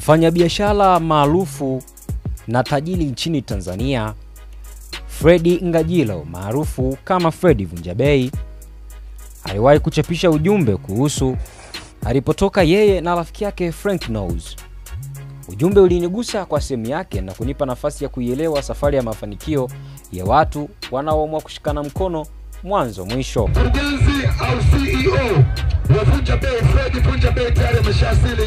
Mfanyabiashara maarufu na tajiri nchini Tanzania Fredi Ngajilo maarufu kama Fredi Vunjabei aliwahi kuchapisha ujumbe kuhusu alipotoka yeye na rafiki yake Frank Knows. Ujumbe ulinigusa kwa sehemu yake na kunipa nafasi ya kuielewa safari ya mafanikio ya watu wanaoamua kushikana mkono mwanzo mwisho. Mkurugenzi au CEO wa Vunjabei Vunjabei tayari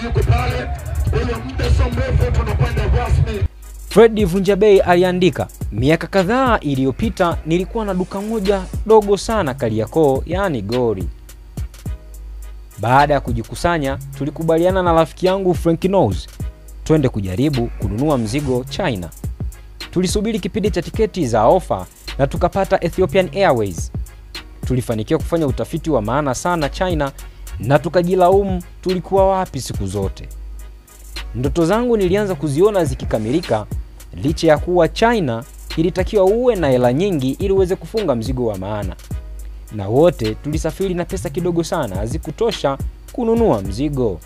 yuko pale. Kwa Vunja sio. Fredi aliandika, miaka kadhaa iliyopita nilikuwa na duka moja dogo sana Kariakoo, yaani Gori. Baada ya kujikusanya, tulikubaliana na rafiki yangu Frank Knows twende kujaribu kununua mzigo China. Tulisubiri kipindi cha tiketi za ofa na tukapata Ethiopian Airways. Tulifanikiwa kufanya utafiti wa maana sana China na tukajilaumu tulikuwa wapi siku zote. Ndoto zangu nilianza kuziona zikikamilika licha ya kuwa China ilitakiwa uwe na hela nyingi ili uweze kufunga mzigo wa maana, na wote tulisafiri na pesa kidogo sana, hazikutosha kununua mzigo.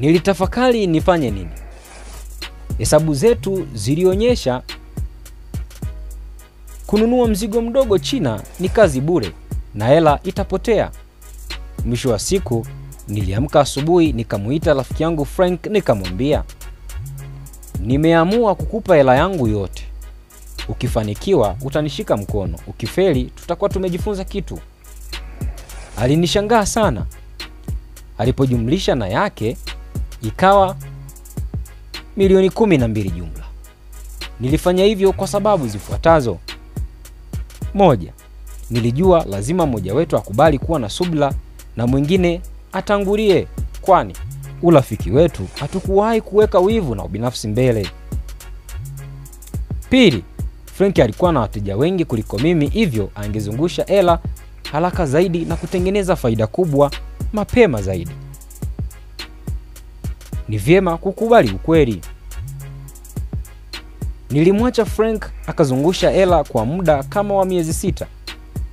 Nilitafakari nifanye nini. Hesabu zetu zilionyesha kununua mzigo mdogo China ni kazi bure na hela itapotea. Mwisho wa siku niliamka asubuhi, nikamuita rafiki yangu Frank nikamwambia, nimeamua kukupa hela yangu yote. Ukifanikiwa utanishika mkono, ukifeli tutakuwa tumejifunza kitu. Alinishangaa sana alipojumlisha na yake ikawa milioni kumi na mbili jumla. Nilifanya hivyo kwa sababu zifuatazo. Moja, nilijua lazima mmoja wetu akubali kuwa na subla na mwingine atangulie, kwani urafiki wetu hatukuwahi kuweka wivu na ubinafsi mbele. Pili, frenki alikuwa na wateja wengi kuliko mimi, hivyo angezungusha hela haraka zaidi na kutengeneza faida kubwa mapema zaidi. Ni vyema kukubali ukweli. Nilimwacha Frank akazungusha hela kwa muda kama wa miezi sita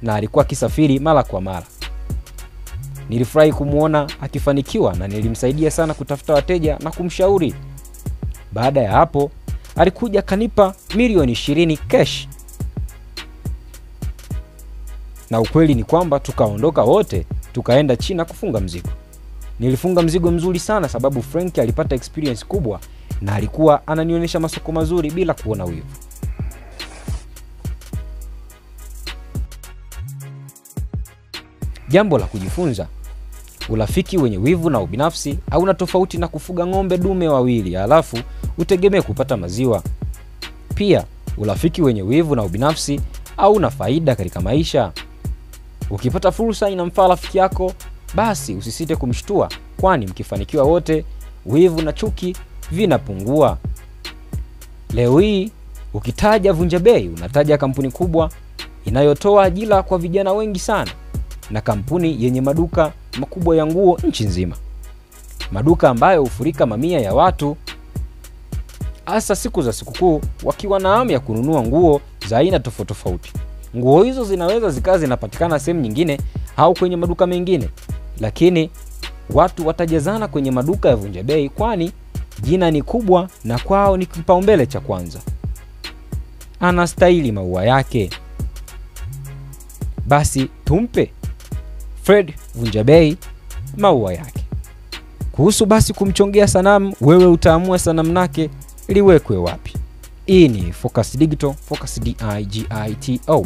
na alikuwa akisafiri mara kwa mara. Nilifurahi kumwona akifanikiwa na nilimsaidia sana kutafuta wateja na kumshauri. Baada ya hapo, alikuja kanipa milioni 20 cash, na ukweli ni kwamba tukaondoka wote tukaenda China kufunga mzigo. Nilifunga mzigo mzuri sana sababu Frank alipata experience kubwa na alikuwa ananionyesha masoko mazuri bila kuona wivu. Jambo la kujifunza: urafiki wenye wivu na ubinafsi hauna tofauti na kufuga ng'ombe dume wawili halafu utegemee kupata maziwa. Pia urafiki wenye wivu na ubinafsi hauna faida katika maisha. Ukipata fursa inamfaa rafiki yako, basi usisite kumshtua, kwani mkifanikiwa wote, wivu na chuki vinapungua. Leo hii ukitaja Vunja Bei unataja kampuni kubwa inayotoa ajira kwa vijana wengi sana na kampuni yenye maduka makubwa ya nguo nchi nzima, maduka ambayo hufurika mamia ya watu hasa siku za sikukuu, wakiwa na hamu ya kununua nguo za aina tofauti tofauti. Nguo hizo zinaweza zikawa zinapatikana sehemu nyingine au kwenye maduka mengine, lakini watu watajazana kwenye maduka ya Vunja Bei, kwani jina ni kubwa na kwao ni kipaumbele cha kwanza. Anastahili maua yake, basi tumpe Fred Vunja Bei maua yake. Kuhusu basi kumchongea sanamu, wewe utaamua sanamu nake liwekwe wapi. Hii ni Focus Digital, Focus D I G I T O.